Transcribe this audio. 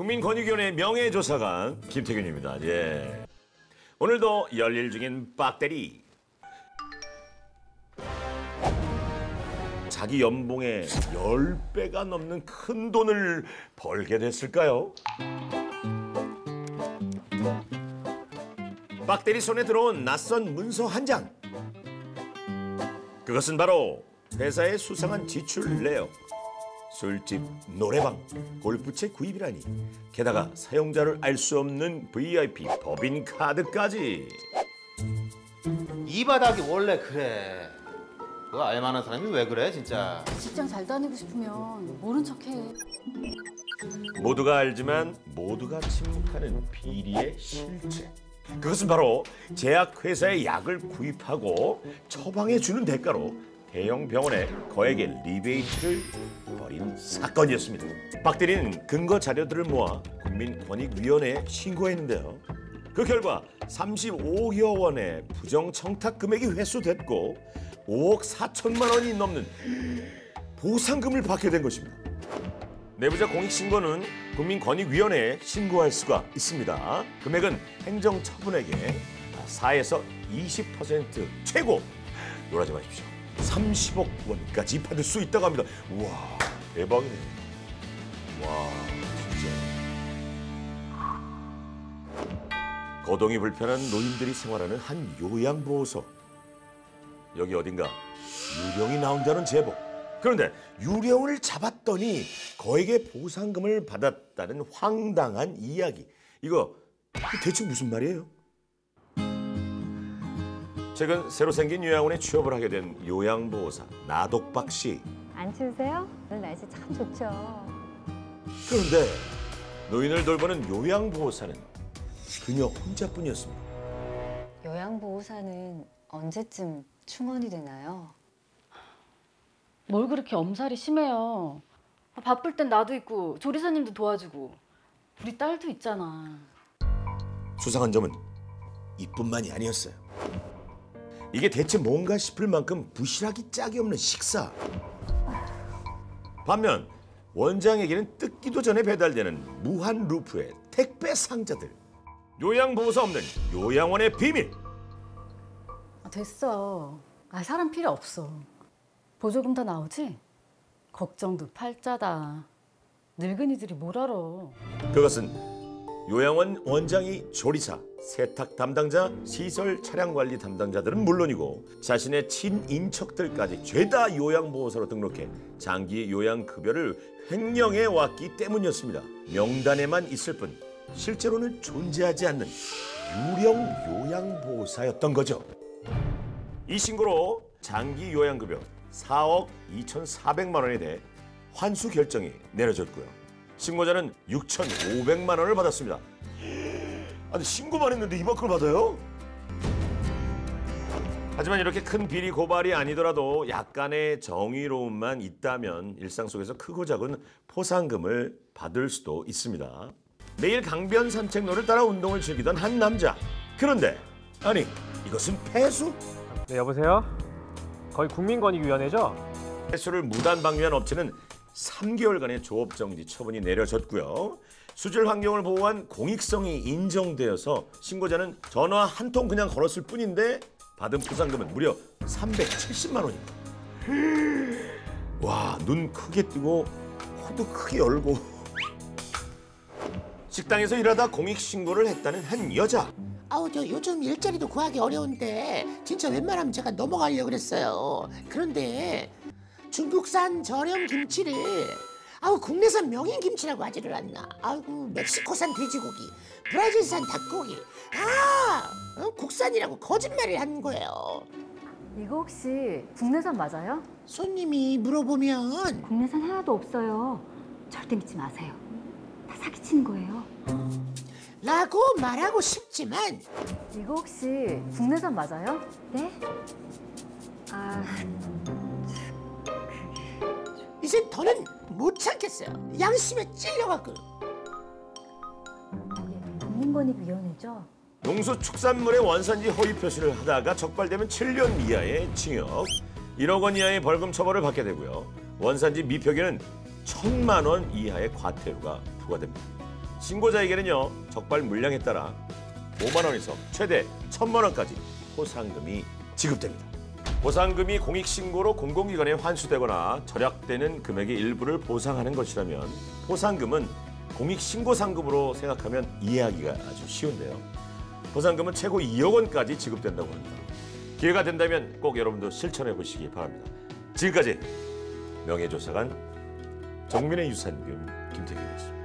국민권익위원회 명예조사관 김태균입니다. 예. 오늘도 열일 중인 빡대리. 자기 연봉의 10배가 넘는 큰 돈을 벌게 됐을까요? 빡대리 손에 들어온 낯선 문서 한 장. 그것은 바로 회사의 수상한 지출 내역. 술집, 노래방, 골프채 구입이라니. 게다가 사용자를 알 수 없는 VIP 법인 카드까지. 이 바닥이 원래 그래. 그거 알만한 사람이 왜 그래 진짜. 직장 잘 다니고 싶으면 모른 척해. 모두가 알지만 모두가 침묵하는 비리의 실체. 그것은 바로 제약회사의 약을 구입하고 처방해 주는 대가로 대형 병원에 거액의 리베이트를 벌인 사건이었습니다. 박 대리는 근거 자료들을 모아 국민권익위원회에 신고했는데요. 그 결과 35여 원의 부정 청탁 금액이 회수됐고 5억 4천만 원이 넘는 보상금을 받게 된 것입니다. 내부자 공익 신고는 국민권익위원회에 신고할 수가 있습니다. 금액은 행정처분액의 4에서 20% 최고 놀라지 마십시오. 30억 원까지 받을 수 있다고 합니다. 우와 대박이네. 와 진짜. 거동이 불편한 노인들이 생활하는 한 요양보호소. 여기 어딘가 유령이 나온다는 제보. 그런데 유령을 잡았더니 거액의 보상금을 받았다는 황당한 이야기. 이거 대체 무슨 말이에요? 최근 새로 생긴 요양원에 취업을 하게 된 요양보호사 나독박 씨. 안 추우세요? 오늘 날씨 참 좋죠. 그런데 노인을 돌보는 요양보호사는 그녀 혼자뿐이었습니다. 요양보호사는 언제쯤 충원이 되나요? 뭘 그렇게 엄살이 심해요. 아, 바쁠 땐 나도 있고 조리사님도 도와주고 우리 딸도 있잖아. 수상한 점은 이뿐만이 아니었어요. 이게 대체 뭔가 싶을 만큼 부실하기 짝이 없는 식사. 반면 원장에게는 뜯기도 전에 배달되는 무한 루프의 택배 상자들. 요양보호사 없는 요양원의 비밀. 아, 됐어. 아, 사람 필요 없어. 보조금 다 나오지? 걱정도 팔자다. 늙은이들이 뭘 알아. 그것은 요양원 원장이 조리사, 세탁 담당자, 시설 차량 관리 담당자들은 물론이고 자신의 친인척들까지 죄다 요양보호사로 등록해 장기 요양급여를 횡령해 왔기 때문이었습니다. 명단에만 있을 뿐 실제로는 존재하지 않는 유령 요양보호사였던 거죠. 이 신고로 장기 요양급여 4억 2,400만 원에 대해 환수 결정이 내려졌고요. 신고자는 6,500만 원을 받았습니다. 아니 신고만 했는데 이만큼 받아요? 하지만 이렇게 큰 비리 고발이 아니더라도 약간의 정의로움만 있다면 일상 속에서 크고 작은 포상금을 받을 수도 있습니다. 매일 강변 산책로를 따라 운동을 즐기던 한 남자. 그런데 아니 이것은 폐수? 네, 여보세요? 거의 국민권익위원회죠? 폐수를 무단 방류한 업체는 3개월간의 조업 정지 처분이 내려졌고요. 수질 환경을 보호한 공익성이 인정되어서 신고자는 전화 한 통 그냥 걸었을 뿐인데 받은 보상금은 무려 370만 원입니다. 와, 눈 크게 뜨고 코도 크게 열고 식당에서 일하다 공익 신고를 했다는 한 여자. 아우 저 요즘 일자리도 구하기 어려운데 진짜 웬만하면 제가 넘어가려고 그랬어요. 그런데 중국산 저렴 김치를 아우 국내산 명인 김치라고 하지를 않나. 아이고 멕시코산 돼지고기, 브라질산 닭고기 다 어? 국산이라고 거짓말을 하는 거예요. 이거 혹시 국내산 맞아요? 손님이 물어보면 국내산 하나도 없어요. 절대 믿지 마세요. 다 사기치는 거예요. 라고 말하고 싶지만 이거 혹시 국내산 맞아요? 네? 아, 이제 더는 못 참겠어요. 양심에 찔려갖고. 국민권익위원회죠? 농수축산물의 원산지 허위 표시를 하다가 적발되면 7년 이하의 징역, 1억 원 이하의 벌금 처벌을 받게 되고요. 원산지 미표기는 천만 원 이하의 과태료가 부과됩니다. 신고자에게는요 적발 물량에 따라 5만 원에서 최대 1천만 원까지 포상금이 지급됩니다. 포상금이 공익신고로 공공기관에 환수되거나 절약되는 금액의 일부를 보상하는 것이라면 포상금은 공익신고 상금으로 생각하면 이해하기가 아주 쉬운데요. 보상금은 최고 2억 원까지 지급된다고 합니다. 기회가 된다면 꼭 여러분도 실천해 보시기 바랍니다. 지금까지 명예조사관 정민의 유산균 김태균이었습니다.